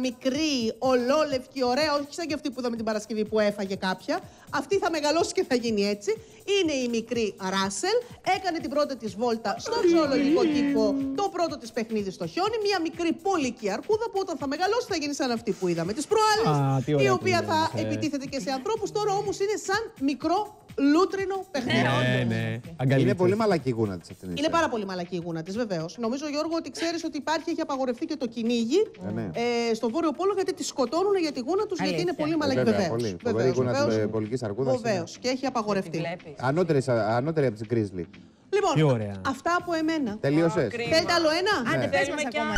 μικρή, ολόλευκη, ωραία, όχι σαν και αυτή που είδαμε την Παρασκευή που έφαγε κάποια. Αυτή θα μεγαλώσει και θα γίνει έτσι. Είναι η μικρή Ράσελ. Έκανε την πρώτη της βόλτα στο ζωολογικό κήπο, το πρώτο της παιχνίδι στο χιόνι. Μια μικρή πολική αρκούδα που όταν θα μεγαλώσει θα γίνει σαν αυτή που είδαμε της προάλλε. Α, τι ωραία Η που οποία θα λες, ε. επιτίθεται και σε ανθρώπους. Τώρα όμως είναι σαν μικρό λούτρινο παιχνίδι. Ναι, ναι. Αγκαλίτσες. Είναι πολύ μαλακή η γούνα της αυτή. Είναι πάρα πολύ μαλακή η γούνα της, βεβαίως. Νομίζω, Γιώργο, ότι ξέρεις ότι υπάρχει, έχει απαγορευτεί και το κυνήγι Ε, ναι. ε, στο Βόρειο Πόλο γιατί τη σκοτώνουν για τη γούνα τους, γιατί Αλήθεια. είναι πολύ Ε, μαλακή. βέβαια, Βεβαίως. πολύ. Φοβερή η γούνα της, ε, πολικής αρκούδας είναι. Βεβαίως. Και έχει Τη απαγορευτεί. βλέπεις. Ανώτερης, ανώτερη από τις γκρίζλι. Λοιπόν, Τι ωραία. αυτά από εμένα. Τελείωσες. Κρίμα. Θέλετε άλλο ένα; Άντε, Ναι.